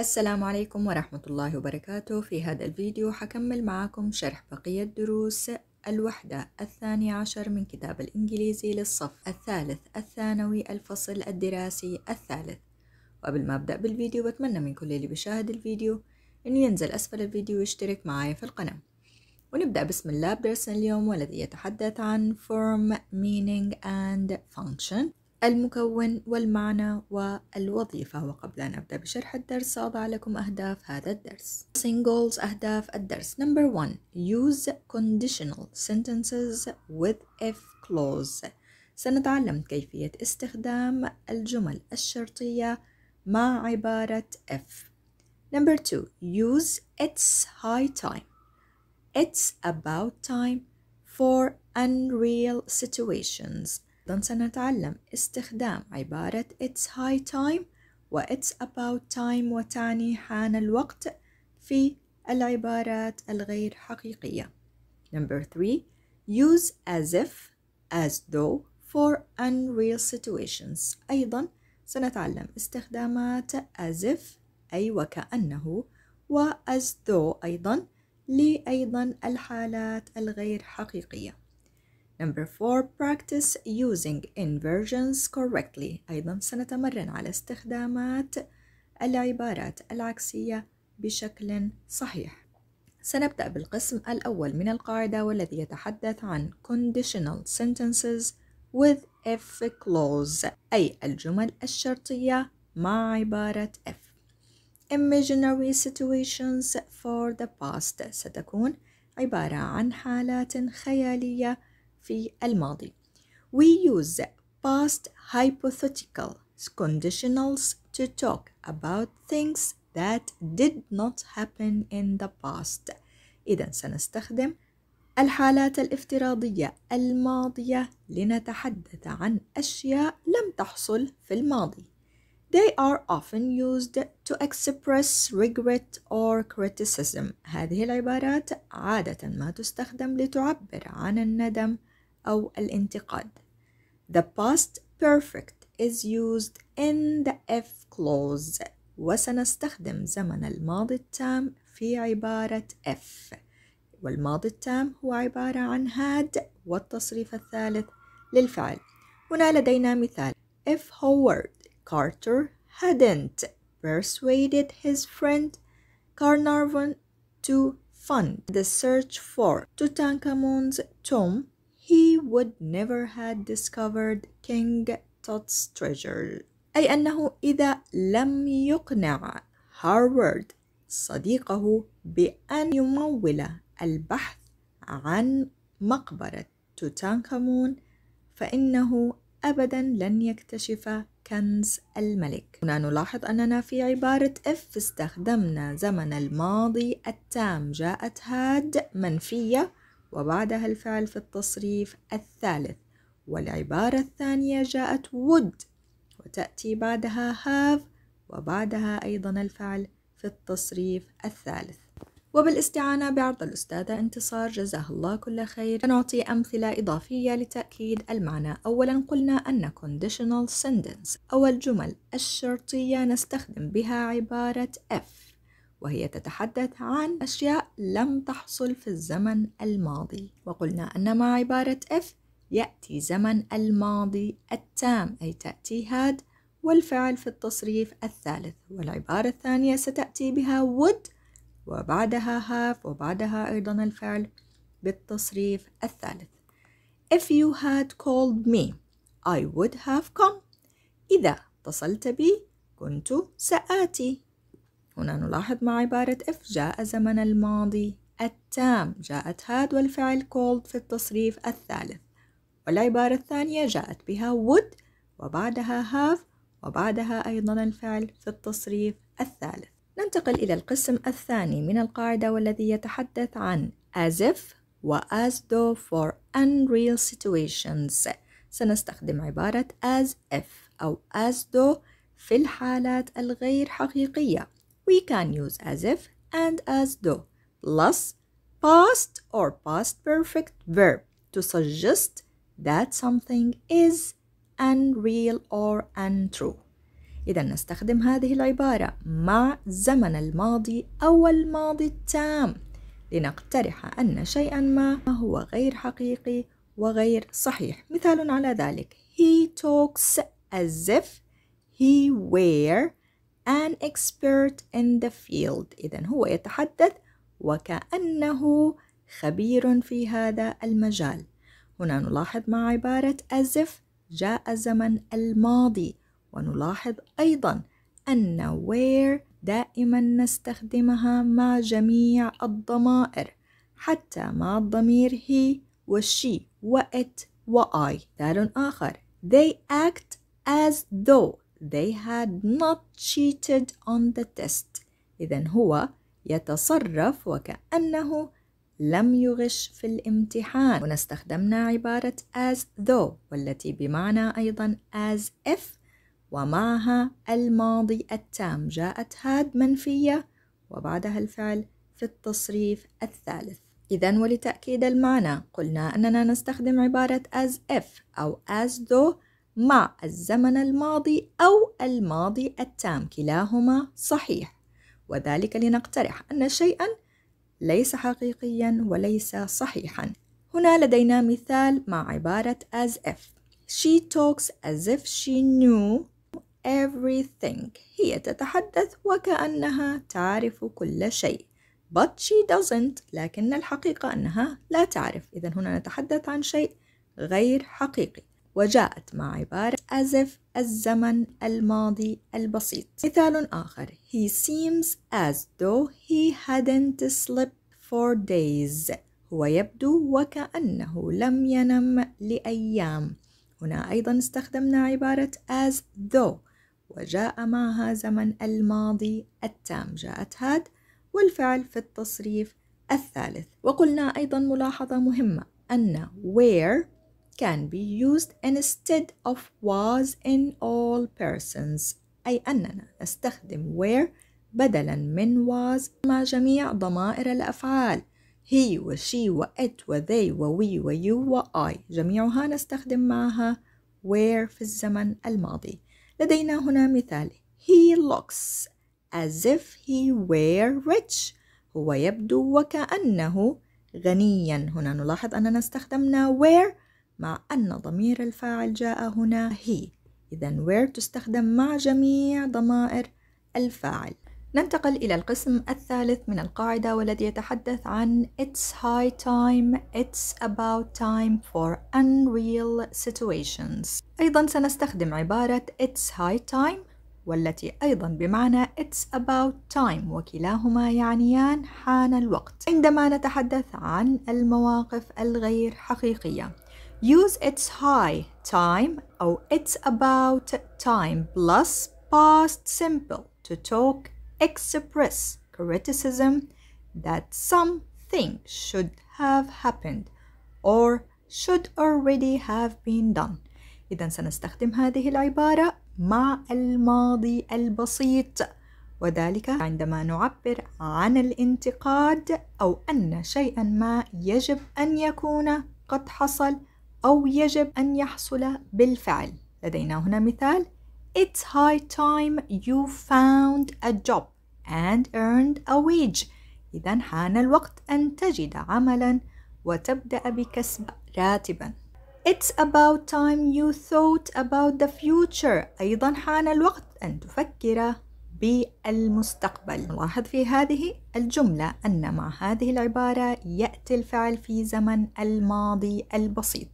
السلام عليكم ورحمة الله وبركاته. في هذا الفيديو حكمل معاكم شرح بقية دروس الوحدة الثانية عشر من كتاب الإنجليزي للصف الثالث الثانوي الفصل الدراسي الثالث. وقبل ما أبدأ بالفيديو بتمنى من كل اللي بيشاهد الفيديو إنه ينزل أسفل الفيديو ويشترك معايا في القناة. ونبدأ بسم الله بدرسنا اليوم والذي يتحدث عن form, meaning and function. المكون والمعنى والوظيفة. وقبل أن أبدأ بشرح الدرس سأضع لكم أهداف هذا الدرس. Singles أهداف الدرس. Number one Use conditional sentences with if clause. سنتعلم كيفية استخدام الجمل الشرطية مع عبارة if. Number two Use it's high time. It's about time for unreal situations. أيضا سنتعلم استخدام عبارة It's high time و It's about time وتعني حان الوقت في العبارات الغير حقيقية. Number three, use as if, as though for unreal situations. أيضا سنتعلم استخدامات as if أي وكأنه و as though أيضا لأيضا الحالات الغير حقيقية. Number four, practice using inversions correctly. أيضا سنتمرن على استخدامات العبارات العكسية بشكل صحيح. سنبدأ بالقسم الأول من القاعدة والذي يتحدث عن conditional sentences with if clause أي الجمل الشرطية مع عبارة if. Imaginary situations for the past ستكون عبارة عن حالات خيالية في الماضي. We use past hypothetical conditionals to talk about things that did not happen in the past. إذا سنستخدم الحالات الافتراضية الماضية لنتحدث عن أشياء لم تحصل في الماضي. They are often used to express regret or criticism. هذه العبارات عادة ما تستخدم لتعبر عن الندم أو الانتقاد. The past perfect is used in the if clause وسنستخدم زمن الماضي التام في عبارة if والماضي التام هو عبارة عن had والتصريف الثالث للفعل هنا لدينا مثال If Howard Carter hadn't persuaded his friend Carnarvon to fund the search for Tutankhamun's tomb he would never had discovered King Tut's treasure. أي أنه إذا لم يقنع هارفارد صديقه بأن يمول البحث عن مقبرة توتانكامون فإنه أبدا لن يكتشف كنز الملك. هنا نلاحظ أننا في عبارة if استخدمنا زمن الماضي التام جاءت هاد منفية. وبعدها الفعل في التصريف الثالث والعبارة الثانية جاءت would وتأتي بعدها have وبعدها أيضا الفعل في التصريف الثالث. وبالاستعانة بعرض الأستاذة انتصار جزاها الله كل خير. نعطي أمثلة إضافية لتأكيد المعنى. أولا قلنا أن conditional sentence أو الجمل الشرطية نستخدم بها عبارة if وهي تتحدث عن أشياء لم تحصل في الزمن الماضي. وقلنا أن مع عبارة if يأتي زمن الماضي التام أي تأتي had والفعل في التصريف الثالث. والعبارة الثانية ستأتي بها would وبعدها have وبعدها أيضا الفعل بالتصريف الثالث. If you had called me I would have come. إذا اتصلت بي كنت سآتي. هنا نلاحظ مع عبارة if جاء زمن الماضي التام جاءت had والفعل called في التصريف الثالث. والعبارة الثانية جاءت بها would وبعدها have وبعدها أيضا الفعل في التصريف الثالث. ننتقل إلى القسم الثاني من القاعدة والذي يتحدث عن as if و as though for unreal situations. سنستخدم عبارة as if أو as though في الحالات الغير حقيقية. we can use as if and as though plus past or past perfect verb to suggest that something is unreal or untrue. إذا نستخدم هذه العبارة مع زمن الماضي أو الماضي التام لنقترح أن شيئا ما هو غير حقيقي وغير صحيح مثال على ذلك He talks as if he were an expert in the field. إذا هو يتحدث وكأنه خبير في هذا المجال. هنا نلاحظ مع عبارة as if جاء زمن الماضي. ونلاحظ أيضا أن where دائما نستخدمها مع جميع الضمائر. حتى مع الضمير he وshe وit وI مثال آخر. They act as though. They had not cheated on the test. إذا هو يتصرف وكأنه لم يغش في الامتحان. هنا استخدمنا عبارة as though والتي بمعنى أيضا as if ومعها الماضي التام. جاءت هاد منفية وبعدها الفعل في التصريف الثالث. إذا ولتأكيد المعنى قلنا أننا نستخدم عبارة as if أو as though مع الزمن الماضي أو الماضي التام كلاهما صحيح. وذلك لنقترح أن شيئا ليس حقيقيا وليس صحيحا. هنا لدينا مثال مع عبارة as if. She talks as if she knew everything. هي تتحدث وكأنها تعرف كل شيء. But she doesn't لكن الحقيقة أنها لا تعرف. إذا هنا نتحدث عن شيء غير حقيقي. وجاءت مع عبارة as if الزمن الماضي البسيط. مثال آخر. He seems as though he hadn't slept for days. هو يبدو وكأنه لم ينم لأيام. هنا أيضا استخدمنا عبارة as though. وجاء معها زمن الماضي التام. جاءت هاد والفعل في التصريف الثالث. وقلنا أيضا ملاحظة مهمة. أن where can be used instead of was in all persons. أي أننا نستخدم where بدلا من was مع جميع ضمائر الأفعال. He و she و it و they و we و you و I. جميعها نستخدم معها where في الزمن الماضي. لدينا هنا مثال. He looks as if he were rich. هو يبدو وكأنه غنيا. هنا نلاحظ أننا استخدمنا where مع أن ضمير الفاعل جاء هنا he. إذا where تستخدم مع جميع ضمائر الفاعل. ننتقل إلى القسم الثالث من القاعدة والذي يتحدث عن It's high time, it's about time for unreal situations. أيضا سنستخدم عبارة It's high time والتي أيضا بمعنى It's about time وكلاهما يعنيان حان الوقت. عندما نتحدث عن المواقف الغير حقيقية Use it's high time أو it's about time plus past simple to talk express criticism that something should have happened or should already have been done إذا سنستخدم هذه العبارة مع الماضي البسيط وذلك عندما نعبر عن الانتقاد أو أن شيئا ما يجب أن يكون قد حصل أو يجب أن يحصل بالفعل. لدينا هنا مثال. It's high time you found a job and earned a wage. إذا حان الوقت أن تجد عملا وتبدأ بكسب راتبا. It's about time you thought about the future. أيضا حان الوقت أن تفكر بالمستقبل. نلاحظ في هذه الجملة أن مع هذه العبارة يأتي الفعل في زمن الماضي البسيط.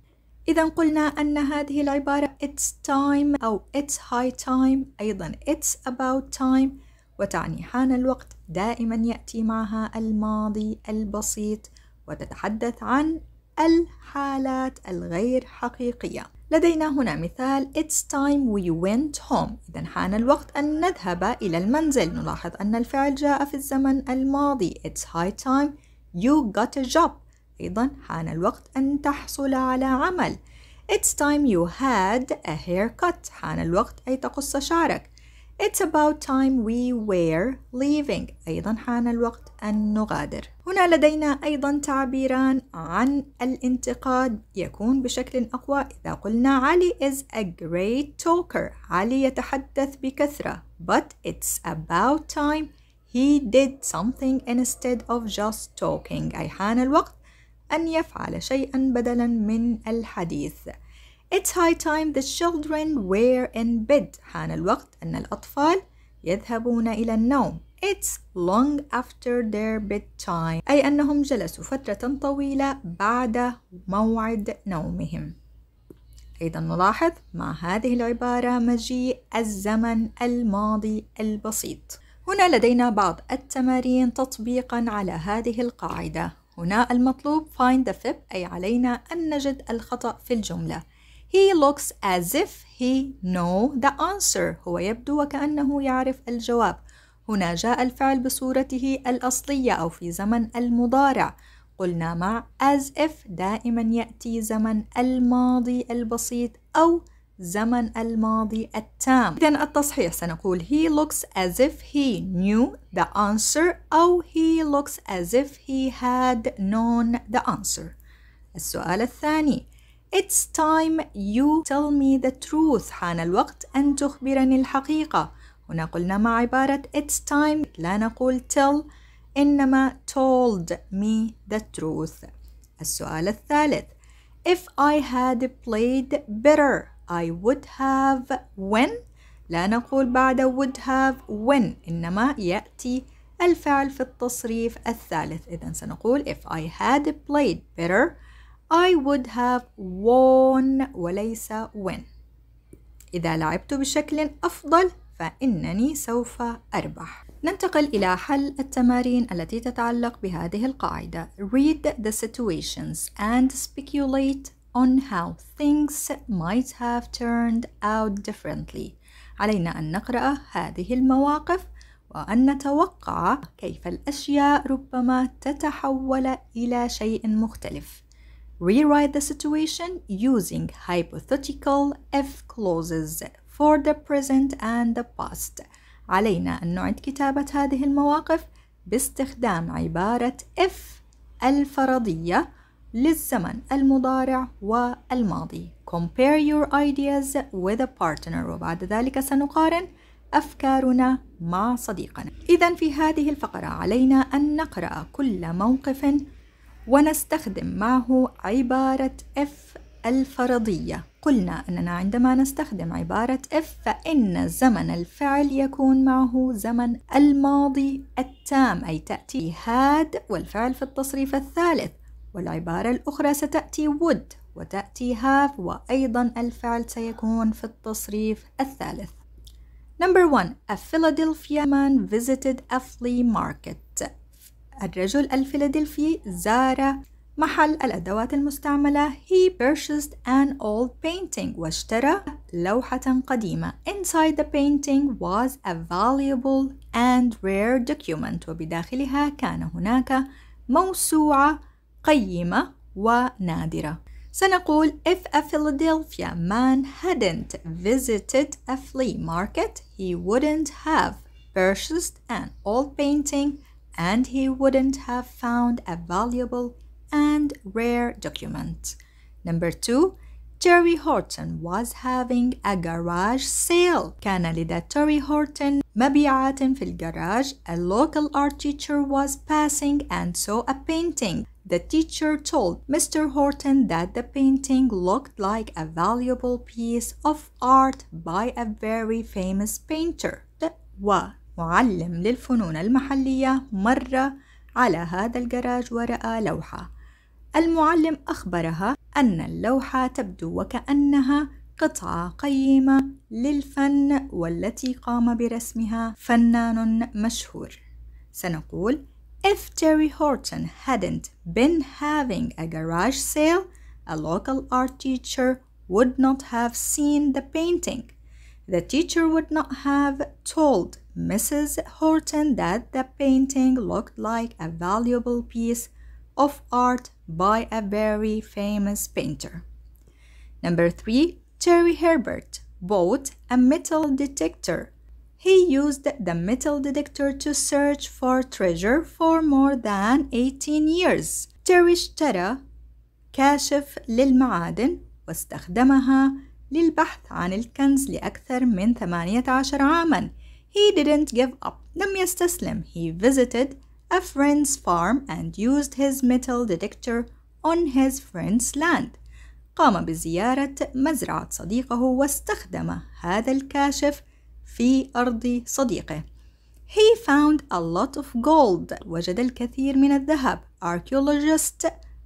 إذا قلنا أن هذه العبارة it's time أو it's high time أيضا it's about time وتعني حان الوقت دائما يأتي معها الماضي البسيط وتتحدث عن الحالات الغير حقيقية. لدينا هنا مثال It's time we went home. إذا حان الوقت أن نذهب إلى المنزل. نلاحظ أن الفعل جاء في الزمن الماضي. It's high time you got a job. أيضا حان الوقت أن تحصل على عمل. It's time you had a haircut. حان الوقت أي تقص شعرك. It's about time we were leaving. أيضا حان الوقت أن نغادر. هنا لدينا أيضا تعبيران عن الانتقاد. يكون بشكل أقوى إذا قلنا علي is a great talker. علي يتحدث بكثرة. But it's about time he did something instead of just talking. أي حان الوقت أن يفعل شيئا بدلا من الحديث It's high time the children were in bed. حان الوقت أن الأطفال يذهبون إلى النوم. It's long after their bedtime. أي أنهم جلسوا فترة طويلة بعد موعد نومهم. أيضا نلاحظ مع هذه العبارة مجيء الزمن الماضي البسيط. هنا لدينا بعض التمارين تطبيقا على هذه القاعدة. هنا المطلوب find the fib أي علينا أن نجد الخطأ في الجملة. He looks as if he know the answer. هو يبدو وكأنه يعرف الجواب. هنا جاء الفعل بصورته الأصلية أو في زمن المضارع. قلنا مع as if دائما يأتي زمن الماضي البسيط أو زمن الماضي التام. إذا التصحيح سنقول he looks as if he knew the answer أو he looks as if he had known the answer. السؤال الثاني It's time you tell me the truth حان الوقت أن تخبرني الحقيقة هنا قلنا مع عبارة it's time لا نقول tell إنما told me the truth السؤال الثالث If I had played better I would have when. لا نقول بعد would have when إنما يأتي الفعل في التصريف الثالث. إذا سنقول if I had played better I would have won وليس when. إذا لعبت بشكل أفضل فإنني سوف أربح. ننتقل إلى حل التمارين التي تتعلق بهذه القاعدة. Read the situations and speculate on how things might have turned out differently علينا أن نقرأ هذه المواقف وأن نتوقع كيف الأشياء ربما تتحول إلى شيء مختلف Rewrite the situation using hypothetical if clauses for the present and the past. علينا أن نعد كتابة هذه المواقف باستخدام عبارة if الفرضية للزمن المضارع والماضي. Compare your ideas with a partner وبعد ذلك سنقارن أفكارنا مع صديقنا. إذا في هذه الفقرة علينا أن نقرأ كل موقف ونستخدم معه عبارة if الفرضية قلنا أننا عندما نستخدم عبارة if فإن زمن الفعل يكون معه زمن الماضي التام أي تأتي had والفعل في التصريف الثالث والعبارة الأخرى ستأتي would وتأتي have وأيضا الفعل سيكون في التصريف الثالث. Number one, a Philadelphia man visited a flea market. الرجل الفيلادلفي زار محل الأدوات المستعملة. He purchased an old painting واشترى لوحة قديمة. Inside the painting was a valuable and rare document. وبداخلها كان هناك موسوعة قيمة ونادرة سنقول if a Philadelphia man hadn't visited a flea market he wouldn't have purchased an old painting and he wouldn't have found a valuable and rare document. Number two, Terry Horton was having a garage sale. كان لدى توري هورتون مبيعات في الجراج. A local art teacher was passing and saw a painting. The teacher told Mr. Horton that the painting looked like a valuable piece of art by a very famous painter. ومعلم للفنون المحلية مر على هذا الجراج ورأى لوحة المعلم أخبرها أن اللوحة تبدو وكأنها قطعة قيمة للفن والتي قام برسمها فنان مشهور. سنقول If Terry Horton hadn't been having a garage sale, a local art teacher would not have seen the painting. The teacher would not have told Mrs. Horton that the painting looked like a valuable piece of art by a very famous painter. Number three, Terry Herbert bought a metal detector. He used the metal detector to search for treasure for more than 18 years. تيري اشترى كاشف للمعادن واستخدمها للبحث عن الكنز لأكثر من 18 عاماً. He didn't give up. لم يستسلم. He visited a friend's farm and used his metal detector on his friend's land. قام بزيارة مزرعة صديقه واستخدم هذا الكاشف في أرض صديقه. He found a lot of gold. وجد الكثير من الذهب. Archaeologists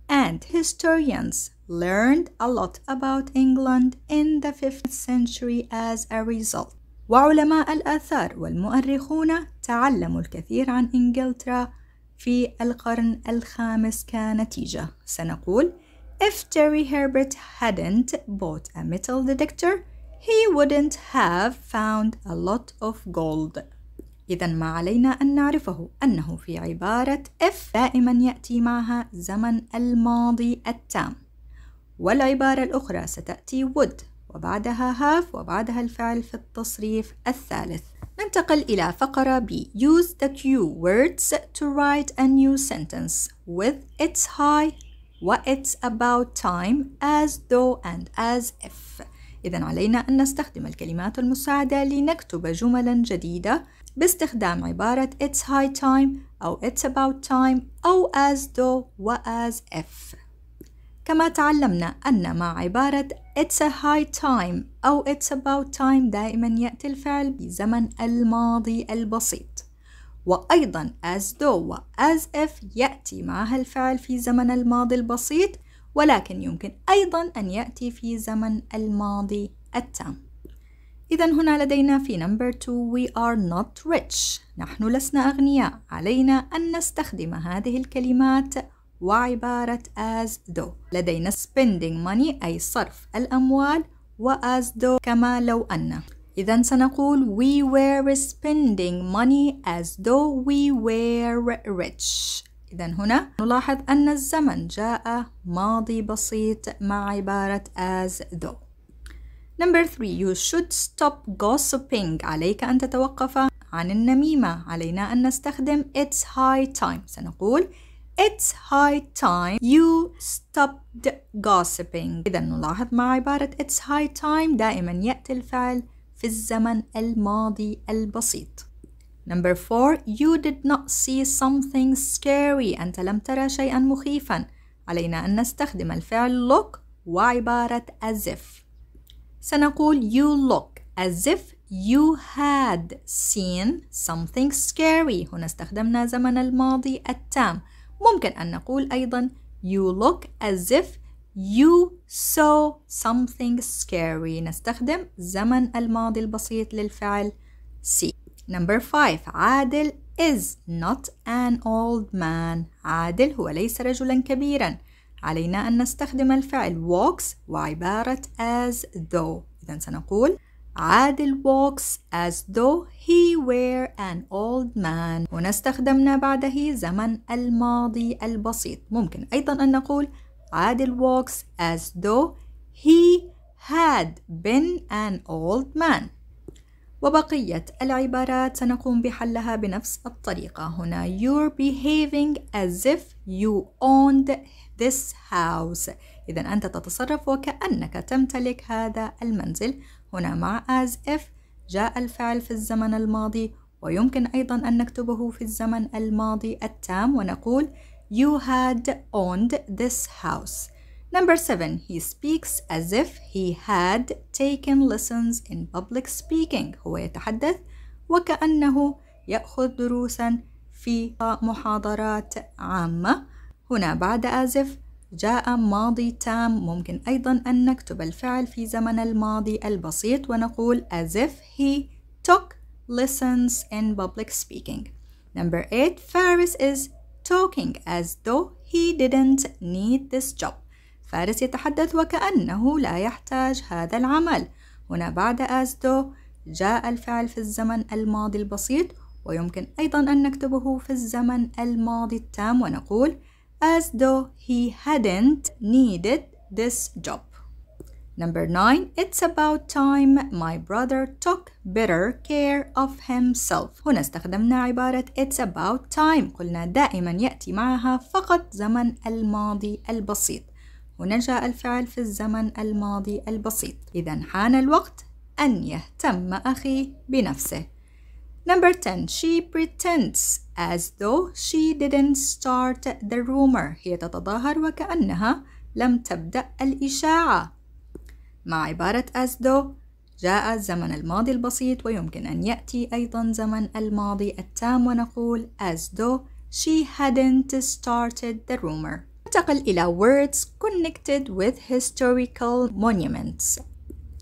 and historians learned a lot about England in the 5th century as a result. وعلماء الآثار والمؤرخون تعلموا الكثير عن إنجلترا في القرن الخامس كنتيجة. سنقول If Terry Herbert hadn't bought a metal detector, he wouldn't have found a lot of gold. إذا ما علينا أن نعرفه أنه في عبارة if دائما يأتي معها زمن الماضي التام. والعبارة الأخرى ستأتي would وبعدها have وبعدها الفعل في التصريف الثالث. ننتقل إلى فقرة B. Use the cue words to write a new sentence with its high و it's about time as though and as if. إذا علينا أن نستخدم الكلمات المساعدة لنكتب جملا جديدة باستخدام عبارة it's high time أو it's about time أو as though و as if. كما تعلمنا أن مع عبارة it's a high time أو it's about time دائما يأتي الفعل بزمن الماضي البسيط. وأيضا as though و as if يأتي معها الفعل في زمن الماضي البسيط ولكن يمكن أيضا أن يأتي في زمن الماضي التام. إذا هنا لدينا في number 2 we are not rich. نحن لسنا أغنياء. علينا أن نستخدم هذه الكلمات وعبارة as though. لدينا spending money أي صرف الأموال و as though كما لو أن. إذا سنقول we were spending money as though we were rich. إذا هنا نلاحظ أن الزمن جاء ماضي بسيط مع عبارة as though Number three, you should stop gossiping. عليك أن تتوقف عن النميمة. علينا أن نستخدم it's high time. سنقول It's high time you stopped gossiping. إذا نلاحظ مع عبارة it's high time دائما يأتي الفعل في الزمن الماضي البسيط. Number four, you did not see something scary. أنت لم ترى شيئا مخيفا. علينا أن نستخدم الفعل look وعبارة as if. سنقول you look as if you had seen something scary. هنا استخدمنا زمن الماضي التام. ممكن أن نقول أيضا you look as if you saw something scary نستخدم زمن الماضي البسيط للفعل see number five عادل is not an old man. عادل هو ليس رجلا كبيرا. علينا أن نستخدم الفعل walks وعبارة as though. إذا سنقول عادل walks as though he were an old man. هنا استخدمنا بعده زمن الماضي البسيط. ممكن أيضا أن نقول عادل walks as though he had been an old man. وبقية العبارات سنقوم بحلها بنفس الطريقة. هنا you're behaving as if you owned this house. إذا أنت تتصرف وكأنك تمتلك هذا المنزل. هنا مع as if جاء الفعل في الزمن الماضي ويمكن أيضا أن نكتبه في الزمن الماضي التام ونقول You had owned this house. Number seven, he speaks as if he had taken lessons in public speaking. هو يتحدث وكأنه يأخذ دروسا في محاضرات عامة. هنا بعد as if جاء ماضي تام ممكن أيضا أن نكتب الفعل في زمن الماضي البسيط ونقول as if he took lessons in public speaking. Number eight, Faris is talking as though he didn't need this job. فارس يتحدث وكأنه لا يحتاج هذا العمل. هنا بعد though جاء الفعل في الزمن الماضي البسيط ويمكن أيضا أن نكتبه في الزمن الماضي التام ونقول as though he hadn't needed this job. Number 9 It's about time my brother took better care of himself هنا استخدمنا عبارة It's about time قلنا دائما يأتي معها فقط زمن الماضي البسيط هنا جاء الفعل في الزمن الماضي البسيط. إذا حان الوقت أن يهتم أخي بنفسه. Number 10 She pretends as though she didn't start the rumor. هي تتظاهر وكأنها لم تبدأ الإشاعة. مع عبارة as though جاء الزمن الماضي البسيط ويمكن أن يأتي أيضا زمن الماضي التام ونقول as though she hadn't started the rumor. ننتقل إلى words connected with historical monuments.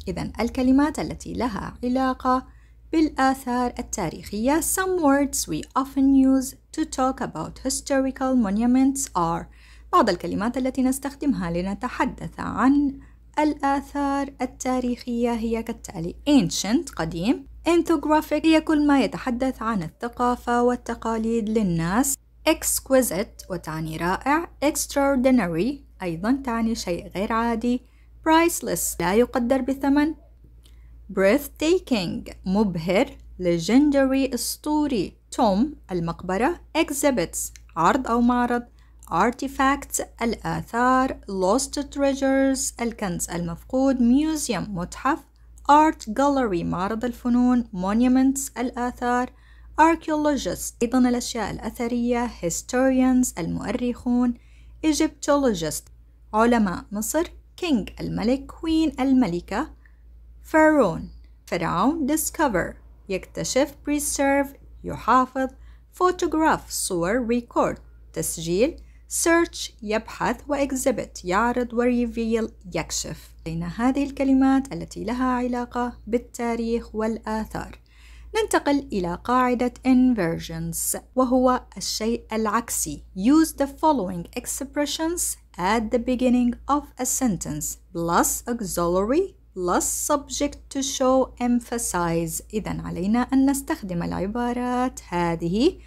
إذا الكلمات التي لها علاقة بالآثار التاريخية. Some words we often use to talk about historical monuments are. بعض الكلمات التي نستخدمها لنتحدث عن الآثار التاريخية هي كالتالي ancient قديم. Ethnographic هي كل ما يتحدث عن الثقافة والتقاليد للناس. Exquisite وتعني رائع extraordinary أيضا تعني شيء غير عادي priceless لا يقدر بثمن breathtaking مبهر legendary أسطوري tomb المقبرة exhibits عرض أو معرض artifacts الآثار lost treasures الكنز المفقود museum متحف art gallery معرض الفنون monuments الآثار archaeologists. أيضا الأشياء الأثرية historians المؤرخون Egyptologists علماء مصر king الملك queen الملكة pharaoh فرعون discover يكتشف preserve يحافظ photograph صور record تسجيل search يبحث وexhibit يعرض وريفيل يكشف. بين هذه الكلمات التي لها علاقة بالتاريخ والآثار. ننتقل إلى قاعدة inversions وهو الشيء العكسي Use the following expressions at the beginning of a sentence plus auxiliary plus subject to show emphasize إذا علينا أن نستخدم العبارات هذه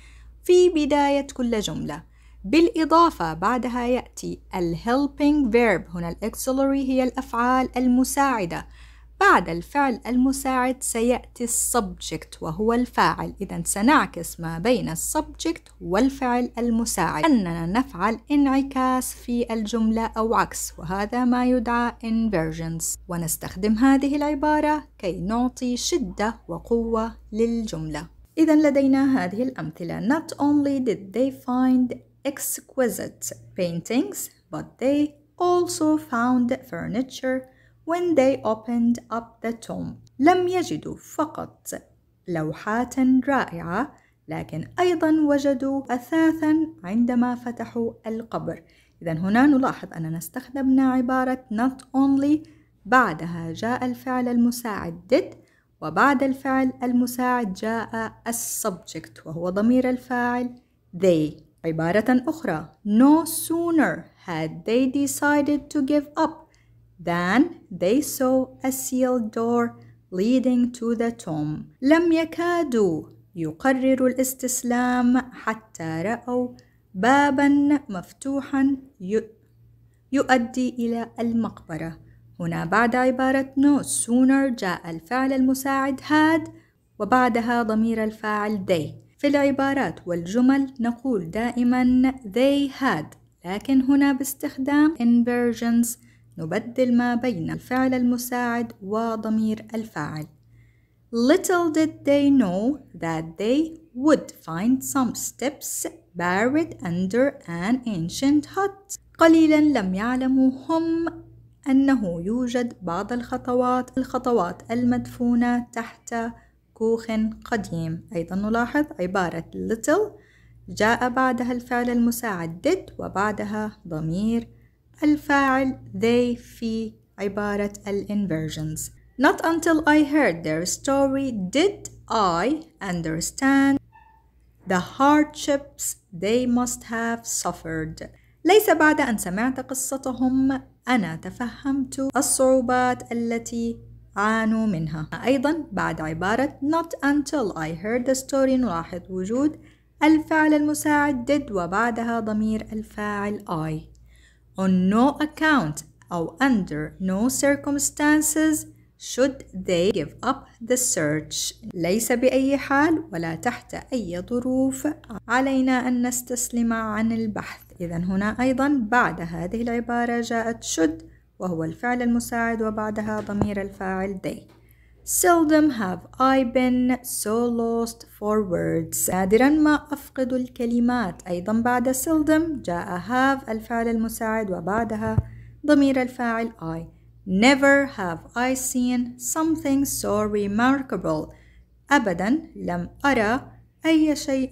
في بداية كل جملة بالإضافة بعدها يأتي ال helping verb هنا ال auxiliary هي الأفعال المساعدة بعد الفعل المساعد سيأتي ال subject وهو الفاعل. إذا سنعكس ما بين ال subject والفعل المساعد. أننا نفعل انعكاس في الجملة أو عكس وهذا ما يدعى inversions. ونستخدم هذه العبارة كي نعطي شدة وقوة للجملة. إذا لدينا هذه الأمثلة. Not only did they find exquisite paintings but they also found furniture when they opened up the tomb لم يجدوا فقط لوحات رائعة لكن أيضا وجدوا أثاثا عندما فتحوا القبر. إذا هنا نلاحظ أننا استخدمنا عبارة not only بعدها جاء الفعل المساعد did وبعد الفعل المساعد جاء السبجكت وهو ضمير الفاعل they. عبارة أخرى No sooner had they decided to give up than they saw a sealed door leading to the tomb. لم يكادوا يقرروا الاستسلام حتى رأوا بابا مفتوحا يؤدي إلى المقبرة. هنا بعد عبارة no sooner جاء الفعل المساعد had وبعدها ضمير الفاعل they. في العبارات والجمل نقول دائما they had لكن هنا باستخدام inversions نبدل ما بين الفعل المساعد وضمير الفاعل Little did they know that they would find some steps buried under an ancient hut. قليلا لم يعلموا هم أنه يوجد بعض الخطوات الخطوات المدفونة تحت كوخ قديم أيضا نلاحظ عبارة little جاء بعدها الفعل المساعد did وبعدها ضمير الفاعل they في عبارة الانversions Not until I heard their story did I understand the hardships they must have suffered. ليس بعد أن سمعت قصتهم أنا تفهمت الصعوبات التي عانوا منها. أيضا بعد عبارة not until I heard the story نلاحظ وجود الفعل المساعد did وبعدها ضمير الفاعل I. On no account أو under no circumstances should they give up the search. ليس بأي حال ولا تحت أي ظروف. علينا أن نستسلم عن البحث. إذا هنا أيضا بعد هذه العبارة جاءت should وهو الفعل المساعد وبعدها ضمير الفاعل they. Seldom have I been so lost for words. نادرا ما أفقد الكلمات. أيضا بعد seldom جاء have الفعل المساعد وبعدها ضمير الفاعل I. Never have I seen something so remarkable. أبدا لم أرى أي شيء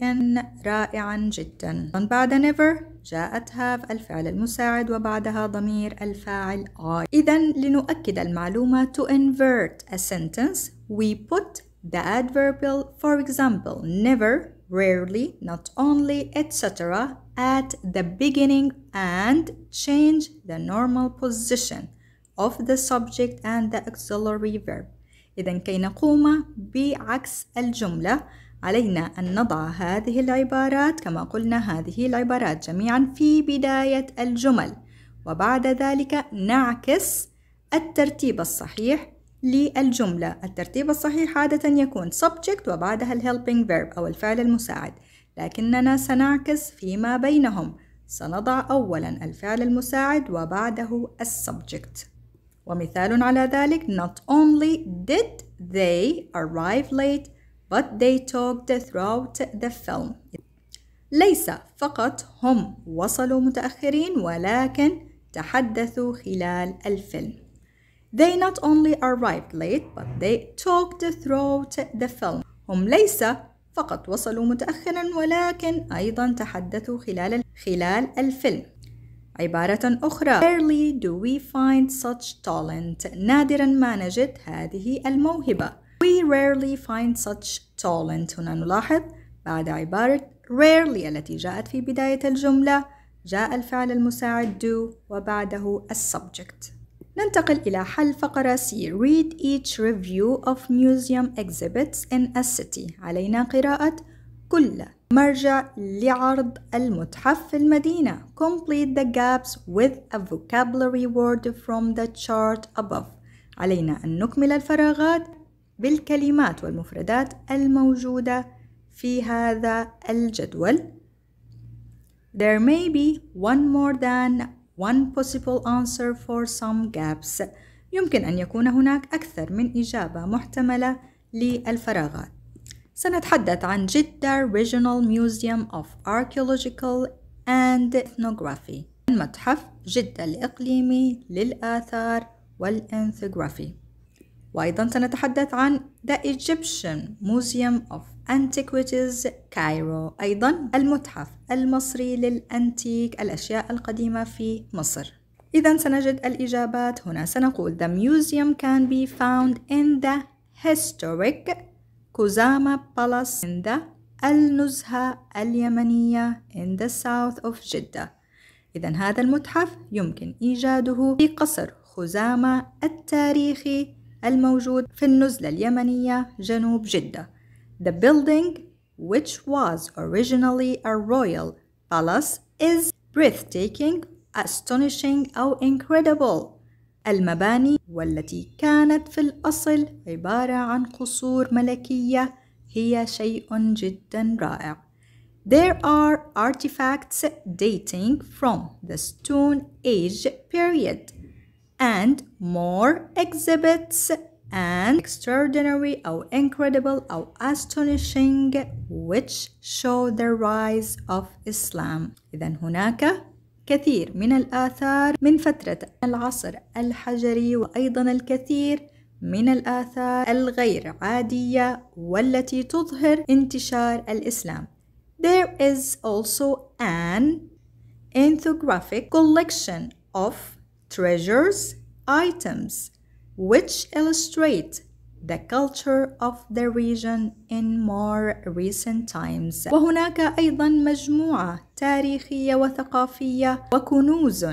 رائعا جدا. بعد never جاءت have الفعل المساعد وبعدها ضمير الفاعل I. إذا لنؤكد المعلومة to invert a sentence we put the adverbial for example never, rarely, not only, etc. at the beginning and change the normal position of the subject and the auxiliary verb. إذا كي نقوم بعكس الجملة علينا أن نضع هذه العبارات كما قلنا هذه العبارات جميعا في بداية الجمل. وبعد ذلك نعكس الترتيب الصحيح للجملة. الترتيب الصحيح عادة يكون subject وبعدها helping verb أو الفعل المساعد. لكننا سنعكس فيما بينهم. سنضع أولا الفعل المساعد وبعده السبجكت ومثال على ذلك not only did they arrive late but they talked throughout the film. ليس فقط هم وصلوا متأخرين ولكن تحدثوا خلال الفيلم. They not only arrived late but they talked throughout the film. هم ليس فقط وصلوا متأخرا ولكن أيضا تحدثوا خلال خلال الفيلم. عبارة أخرى. Rarely do we find such talent. نادرا ما نجد هذه الموهبة. We rarely find such talent هنا نلاحظ. بعد عبارة rarely التي جاءت في بداية الجملة جاء الفعل المساعد do وبعده السبجكت ننتقل إلى حل فقرة C. Read each review of museum exhibits in a city. علينا قراءة كل مرجع لعرض المتحف في المدينة. Complete the gaps with a vocabulary word from the chart above. علينا أن نكمل الفراغات. بالكلمات والمفردات الموجودة في هذا الجدول. There may be one more than one possible answer for some gaps. يمكن أن يكون هناك أكثر من إجابة محتملة للفراغات. سنتحدث عن جدة Regional Museum of Archaeological and Ethnography المتحف جدة الإقليمي للآثار والإنثوغرافي وأيضا سنتحدث عن The Egyptian Museum of Antiquities Cairo. أيضا المتحف المصري للأنتيك الأشياء القديمة في مصر. إذا سنجد الإجابات. هنا سنقول The museum can be found in the historic Kuzama Palace in the النزهة اليمنية in the south of Jeddah. إذا هذا المتحف يمكن إيجاده في قصر خزامة التاريخي الموجود في النزلة اليمنية جنوب جدة. The building, which was originally a royal palace, is breathtaking, astonishing أو incredible. المباني والتي كانت في الأصل عبارة عن قصور ملكية هي شيء جدا رائع. There are artifacts dating from the Stone Age period and more exhibits and extraordinary أو incredible أو astonishing which show the rise of Islam إذا هناك كثير من الآثار من فترة العصر الحجري وأيضا الكثير من الآثار الغير عادية والتي تظهر انتشار الإسلام. There is also an ethnographic collection of treasures, items, which illustrate the culture of the region in more recent times. وهناك أيضا مجموعة تاريخية وثقافية وكنوز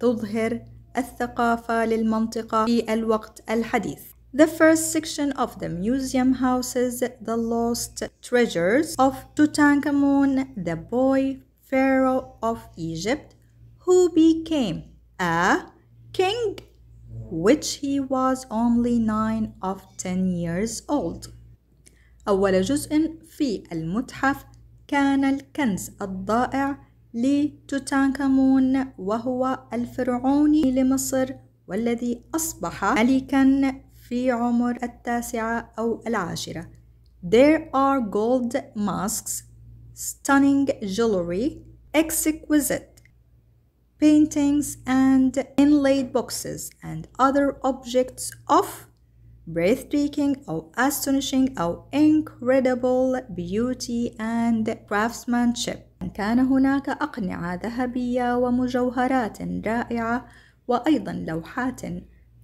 تظهر الثقافة للمنطقة في الوقت الحديث. The first section of the museum houses the lost treasures of Tutankhamun, the boy pharaoh of Egypt, who became a king which he was only nine of ten years old أول جزء في المتحف كان الكنز الضائع لتوتانكامون وهو الفرعوني لمصر والذي أصبح ملكا في عمر التاسعة أو العاشرة. There are gold masks, stunning jewelry, exquisite paintings and inlaid boxes and other objects of breathtaking أو astonishing أو incredible beauty and craftsmanship. كان هناك أقنعة ذهبية ومجوهرات رائعة وأيضا لوحات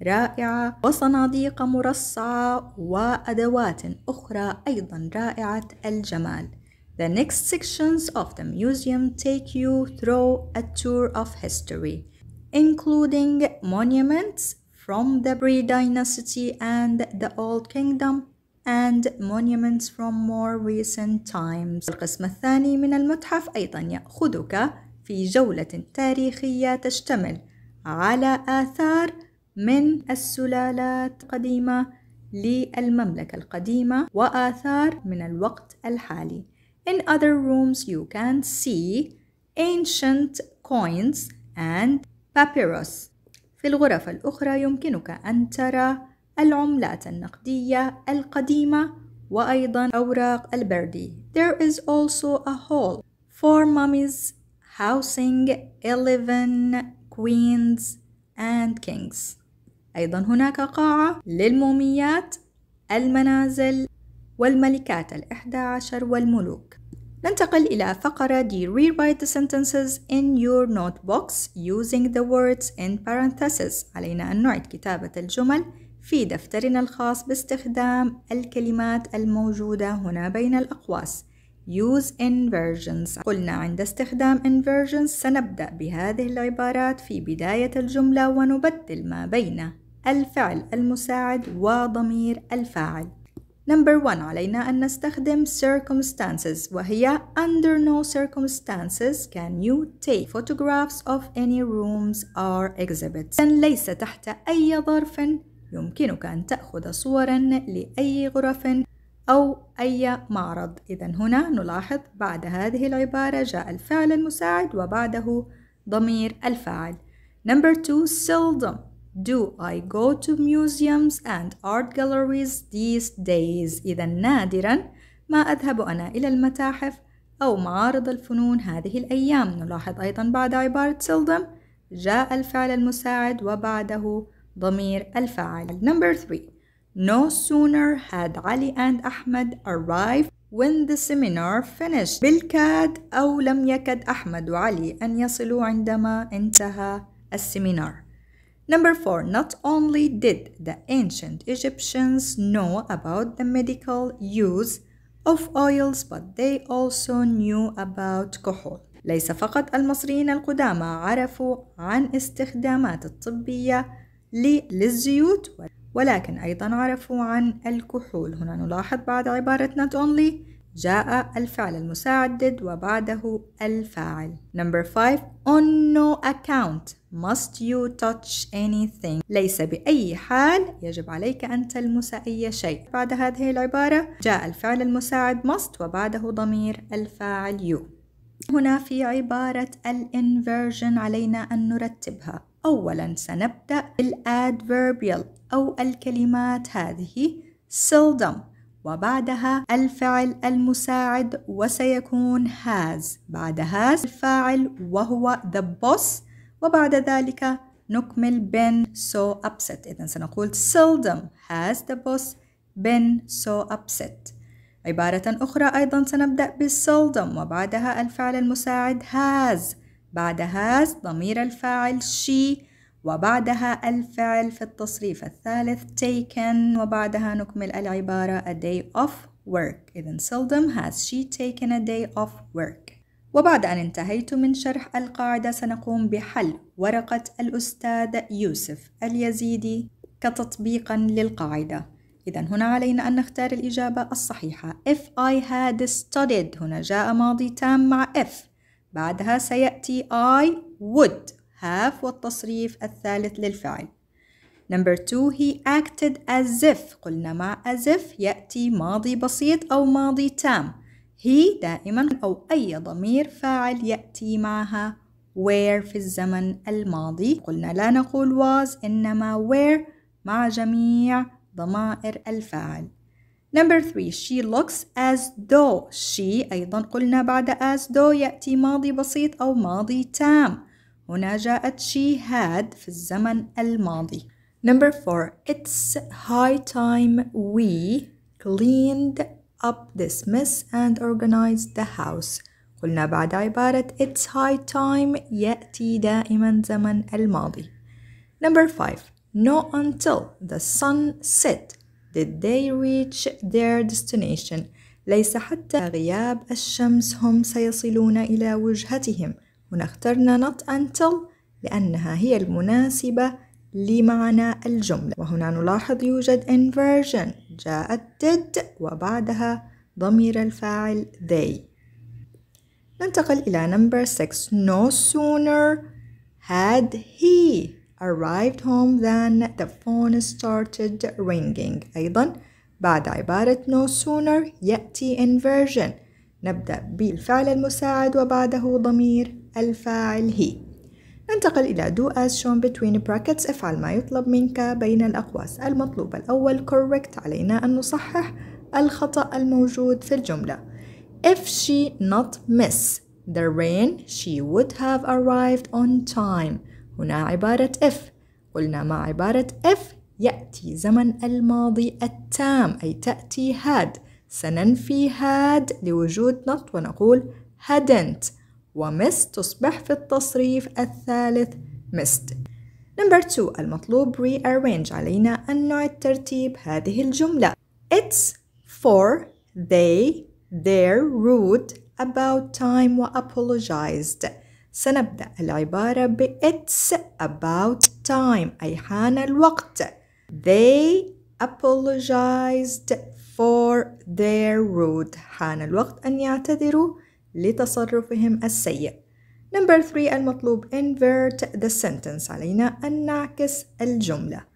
رائعة وصناديق مرصعة وأدوات أخرى أيضا رائعة الجمال. The next sections of the museum take you through a tour of history, including monuments from the pre-dynasty and the Old Kingdom and monuments from more recent times. القسم الثاني من المتحف أيضا يأخذك في جولة تاريخية تشتمل على آثار من السلالات القديمة للمملكة القديمة وآثار من الوقت الحالي. In other rooms you can see ancient coins and papyrus. في الغرف الأخرى يمكنك أن ترى العملات النقدية القديمة وأيضا أوراق البردي. There is also a hall for mummies housing 11 queens and kings. أيضا هناك قاعة للموميات المنازل والملكات الإحدى عشر والملوك ننتقل إلى فقرة دي rewrite the sentences in your notebooks using the words in parentheses. علينا أن نعيد كتابة الجمل في دفترنا الخاص باستخدام الكلمات الموجودة هنا بين الأقواس. Use inversions. قلنا عند استخدام inversions سنبدأ بهذه العبارات في بداية الجملة ونبدل ما بين الفعل المساعد وضمير الفاعل. Number one علينا أن نستخدم circumstances وهي under no circumstances can you take photographs of any rooms or exhibits. ليس تحت أي ظرف يمكنك أن تأخذ صورا لأي غرف أو أي معرض. إذا هنا نلاحظ بعد هذه العبارة جاء الفعل المساعد وبعده ضمير الفاعل. Number two seldom. Do I go to museums and art galleries these days؟ إذا نادرا ما أذهب أنا إلى المتاحف أو معارض الفنون هذه الأيام؟ نلاحظ أيضا بعد عبارة seldom جاء الفعل المساعد وبعده ضمير الفاعل. Number three. No sooner had Ali and Ahmed arrived when the seminar finished. بالكاد أو لم يكد أحمد وعلي أن يصلوا عندما انتهى السمينار Number four, not only did the ancient Egyptians know about the medical use of oils, but they also knew about كحول. ليس فقط المصريين القدامى عرفوا عن استخدامات الطبية للزيوت ولكن أيضا عرفوا عن الكحول هنا نلاحظ بعد عبارة not only جاء الفعل المساعد وبعده الفاعل. Number five On no account must you touch anything. ليس بأي حال يجب عليك أن تلمس أي شيء. بعد هذه العبارة جاء الفعل المساعد must وبعده ضمير الفاعل you. هنا في عبارة الإنفيرجن علينا أن نرتبها. أولا سنبدأ بالادverbial أو الكلمات هذه. Seldom. وبعدها الفعل المساعد وسيكون has بعد has الفاعل وهو the boss. وبعد ذلك نكمل been so upset. إذا سنقول seldom has the boss been so upset. عبارة أخرى أيضا سنبدأ بالseldom وبعدها الفعل المساعد has. بعد has ضمير الفاعل she. وبعدها الفعل في التصريف الثالث taken وبعدها نكمل العبارة a day of work. إذا seldom has she taken a day of work. وبعد أن انتهيت من شرح القاعدة سنقوم بحل ورقة الأستاذ يوسف اليزيدي كتطبيقا للقاعدة. إذا هنا علينا أن نختار الإجابة الصحيحة. If I had studied هنا جاء ماضي تام مع if بعدها سيأتي I would. Have والتصريف الثالث للفعل. Number two, he acted as if. قلنا مع as if يأتي ماضي بسيط أو ماضي تام. He دائما أو أي ضمير فاعل يأتي معها. Where في الزمن الماضي. قلنا لا نقول was إنما where مع جميع ضمائر الفاعل. Number three, she looks as though. She أيضا قلنا بعد as though يأتي ماضي بسيط أو ماضي تام. هنا جاءت she had في الزمن الماضي Number four, it's high time we cleaned up this mess and organized the house. قلنا بعد عبارة it's high time يأتي دائما زمن الماضي. Number five, no until the sun set did they reach their destination. ليس حتى غياب الشمس هم سيصلون إلى وجهتهم. هنا اخترنا not until لأنها هي المناسبة لمعنى الجملة. وهنا نلاحظ يوجد inversion جاءت did وبعدها ضمير الفاعل they. ننتقل إلى number 6 no sooner had he arrived home than the phone started ringing. أيضا بعد عبارة no sooner يأتي inversion. نبدأ بالفعل المساعد وبعده ضمير الفاعل he ننتقل إلى do as shown between brackets. افعل ما يطلب منك بين الأقواس. المطلوب الأول correct علينا أن نصحح الخطأ الموجود في الجملة. If she not miss the rain she would have arrived on time. هنا عبارة if. قلنا مع عبارة if يأتي زمن الماضي التام أي تأتي had. سننفي had لوجود not ونقول hadn't. ومس تصبح في التصريف الثالث missed Number two المطلوب rearrange علينا أن نعد ترتيب هذه الجملة It's for they their rude about time و apologized سنبدأ العبارة ب it's about time أي حان الوقت they apologized for their rude حان الوقت أن يعتذروا لتصرفهم السيء. Number 3 المطلوب invert the sentence علينا أن نعكس الجملة.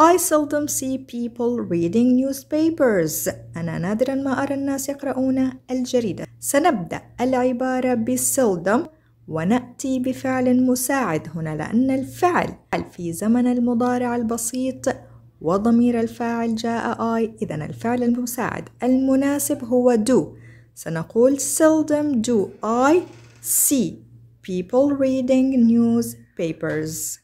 I seldom see people reading newspapers. أنا نادرا ما أرى الناس يقرؤون الجريدة. سنبدأ العبارة ب seldom ونأتي بفعل مساعد. هنا لأن الفعل في زمن المضارع البسيط وضمير الفاعل جاء I. إذا الفعل المساعد المناسب هو do. سنقول seldom do I see people reading newspapers